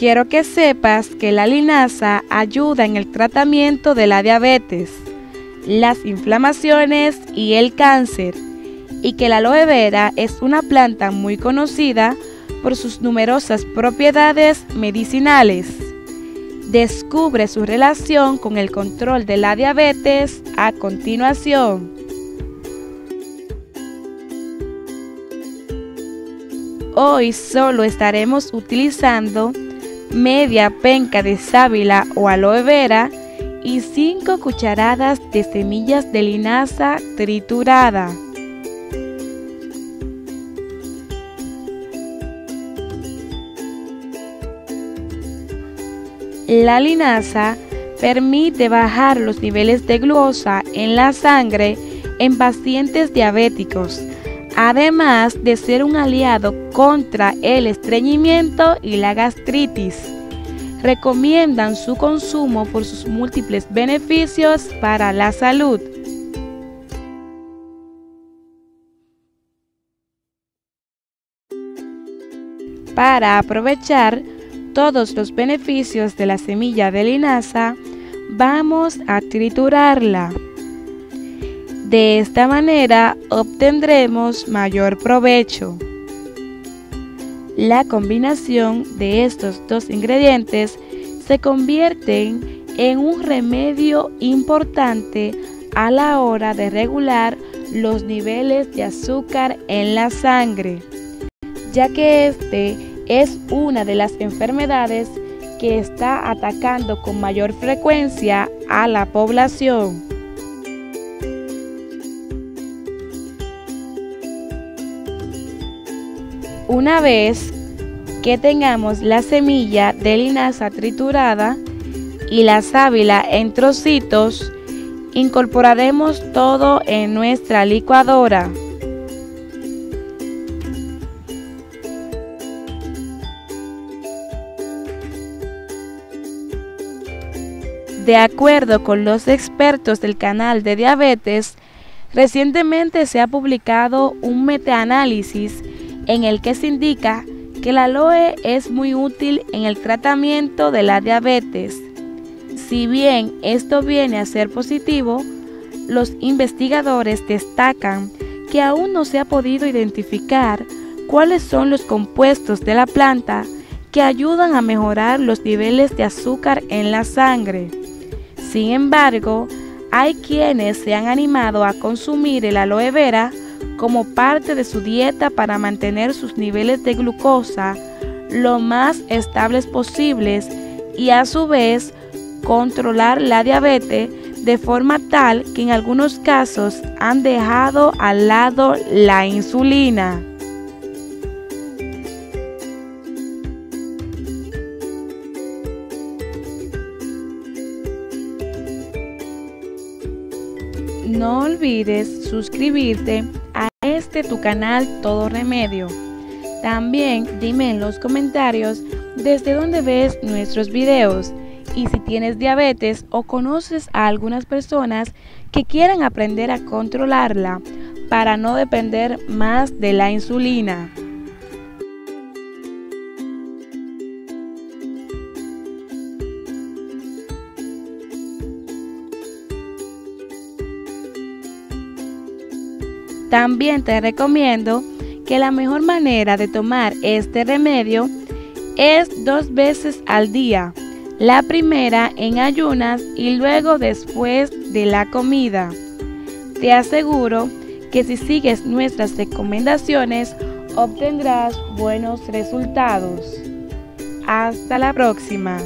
Quiero que sepas que la linaza ayuda en el tratamiento de la diabetes, las inflamaciones y el cáncer, y que la aloe vera es una planta muy conocida por sus numerosas propiedades medicinales. Descubre su relación con el control de la diabetes a continuación. Hoy solo estaremos utilizando media penca de sábila o aloe vera y 5 cucharadas de semillas de linaza triturada. La linaza permite bajar los niveles de glucosa en la sangre en pacientes diabéticos, además de ser un aliado contra el estreñimiento y la gastritis. Recomiendan su consumo por sus múltiples beneficios para la salud. Para aprovechar todos los beneficios de la semilla de linaza, vamos a triturarla. De esta manera obtendremos mayor provecho. La combinación de estos dos ingredientes se convierten en un remedio importante a la hora de regular los niveles de azúcar en la sangre, ya que este es una de las enfermedades que está atacando con mayor frecuencia a la población. Una vez que tengamos la semilla de linaza triturada y la sábila en trocitos, incorporaremos todo en nuestra licuadora. De acuerdo con los expertos del canal de diabetes, recientemente se ha publicado un metaanálisis en el que se indica que la aloe es muy útil en el tratamiento de la diabetes. Si bien esto viene a ser positivo, los investigadores destacan que aún no se ha podido identificar cuáles son los compuestos de la planta que ayudan a mejorar los niveles de azúcar en la sangre. Sin embargo, hay quienes se han animado a consumir el aloe vera como parte de su dieta para mantener sus niveles de glucosa lo más estables posibles y a su vez controlar la diabetes de forma tal que en algunos casos han dejado al lado la insulina. No olvides suscribirte este tu canal Todo Remedio. También dime en los comentarios desde dónde ves nuestros videos y si tienes diabetes o conoces a algunas personas que quieran aprender a controlarla para no depender más de la insulina. También te recomiendo que la mejor manera de tomar este remedio es dos veces al día. La primera en ayunas y luego después de la comida. Te aseguro que si sigues nuestras recomendaciones obtendrás buenos resultados. Hasta la próxima.